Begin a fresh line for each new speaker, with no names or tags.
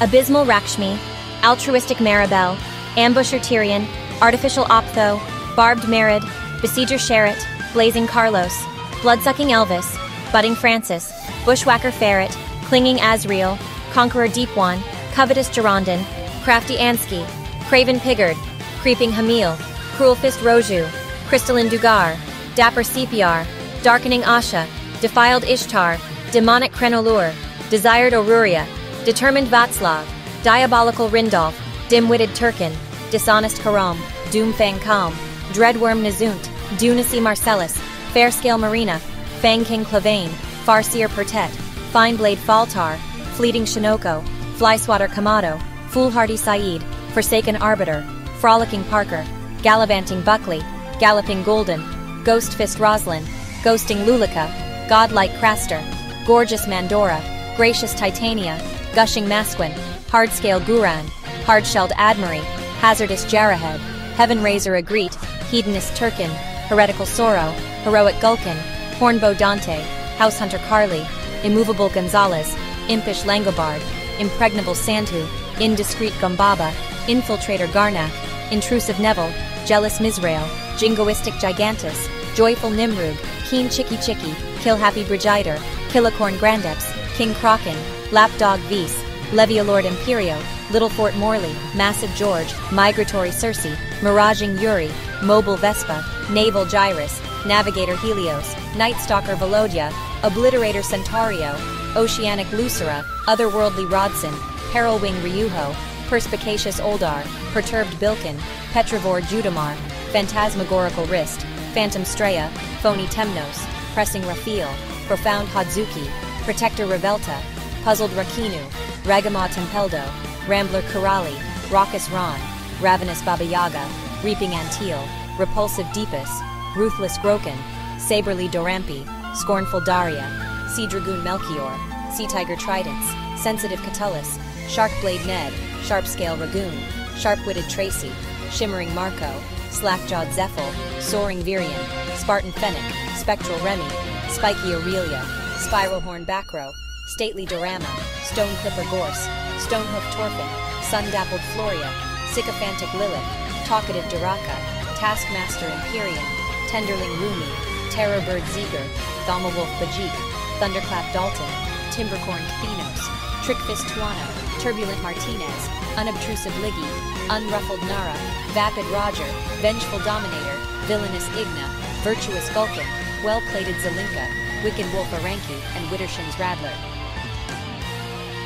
Abysmal Rakshmi, Altruistic Maribel, Ambusher Tyrion, Artificial Optho, Barbed Merid, Besieger Sherrit, Blazing Carlos, Bloodsucking Elvis, Budding Francis, Bushwhacker Ferret, Clinging Azriel, Conqueror Deep One, Covetous Gerondin, Crafty Ansky, Craven Pigard, Creeping Hamil, Cruel Fist Roju, Crystalline Dugar, Dapper CPR, Darkening Asha, Defiled Ishtar, Demonic Krenolur, Desired Aururia, Determined Vatslav, Diabolical Rindolf, Dim-Witted Turkin, Dishonest Karam, Doomfang Calm, Dreadworm Nazunt, Dunacy Marcellus, Fairscale Marina, Fang King Clavane, Farseer Pertet, Fineblade Faltar, Fleeting Shinoko, Flyswatter Kamado, Foolhardy Saeed, Forsaken Arbiter, Frolicking Parker, Gallivanting Buckley, Galloping Golden, Ghost Fist Roslin, Ghosting Lulika, Godlike Craster, Gorgeous Mandora, Gracious Titania, Gushing Masquin, Hardscale Guran, Hardshelled Hazardous Jarrahead, Heaven Razor Agreet, Hedonist Turkin, Heretical Sorrow, Heroic Gulkin, Hornbow Dante, House Hunter Carly, Immovable Gonzalez, Impish Langobard, Impregnable Sandhu, Indiscreet Gumbaba, Infiltrator Garnak, Intrusive Neville, Jealous Mizrael, Jingoistic Gigantus, Joyful Nimrud, Keen Chicky Chicky, Kill Happy Brigider, Killacorn Grandeps, King Kraken, Lapdog Vis, Levialord Imperio, Little Fort Morley, Massive George, Migratory Circe, Miraging Yuri, Mobile Vespa, Naval Gyrus, Navigator Helios, Night Stalker Volodya, Obliterator Centaurio, Oceanic Lucera, Otherworldly Rodson, Perilwing Ryuho, Perspicacious Oldar, Perturbed Bilkin, Petravore Judamar, Phantasmagorical Wrist, Phantom Streya, Phony Temnos, Pressing Raphael, Profound Hadzuki, Protector Revelta, Puzzled Rakinu, Ragama Tempeldo, Rambler Kurali, Raucous Ron, Ravenous Baba Yaga, Reaping Antil, Repulsive Deepus, Ruthless Groken, Saberly Dorampi, Scornful Daria, Sea Dragoon Melchior, Sea Tiger Tridents, Sensitive Catullus, Sharkblade Ned, Sharpscale Ragoon, Sharp-Witted Tracy, Shimmering Marco, Slackjawed Zephyl, Soaring Virion, Spartan Fennec, Spectral Remy, Spiky Aurelia, Spiral Horn Backrow, Stately Dorama, Stone Clipper Gorse, Stonehoof Torfin, Sun-Dappled Floria, Sycophantic Lilith, Talkative Duraka, Taskmaster Imperium, Tenderling Rumi, Terrorbird Zeger, Thomawolf Bajik, Thunderclap Dalton, Timbercorn Thenos, Trickfist Tuano, Turbulent Martinez, Unobtrusive Liggy, Unruffled Nara, Vapid Roger, Vengeful Dominator, Villainous Igna, Virtuous Gulkin, Well-Plated Zelinka, Wicked Wolf Aranki, and Widdershins Radler.